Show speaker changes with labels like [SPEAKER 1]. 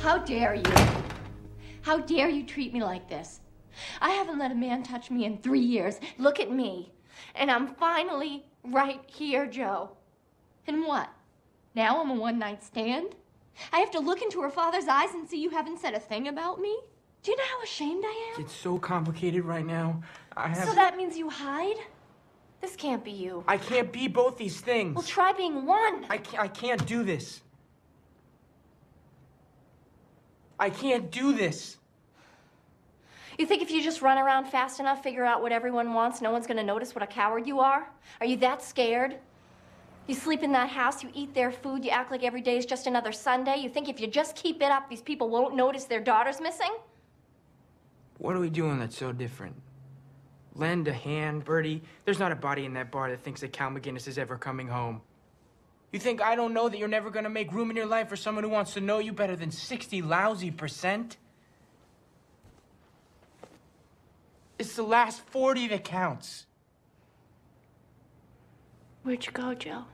[SPEAKER 1] How dare you? How dare you treat me like this? I haven't let a man touch me in three years. Look at me. And I'm finally right here, Joe. And what? Now I'm a one night stand? I have to look into her father's eyes and see you haven't said a thing about me? Do you know how ashamed I am?
[SPEAKER 2] It's so complicated right now. I have.
[SPEAKER 1] So that means you hide? This can't be you.
[SPEAKER 2] I can't be both these things.
[SPEAKER 1] Well, try being one.
[SPEAKER 2] I can't, I can't do this. I can't do this.
[SPEAKER 1] You think if you just run around fast enough, figure out what everyone wants, no one's gonna notice what a coward you are? Are you that scared? You sleep in that house, you eat their food, you act like every day is just another Sunday. You think if you just keep it up, these people won't notice their daughter's missing?
[SPEAKER 2] What are we doing that's so different? Lend a hand, Bertie. There's not a body in that bar that thinks that Cal McGinnis is ever coming home. You think I don't know that you're never gonna make room in your life for someone who wants to know you better than 60 lousy percent? It's the last 40 that counts.
[SPEAKER 1] Where'd you go, Joe?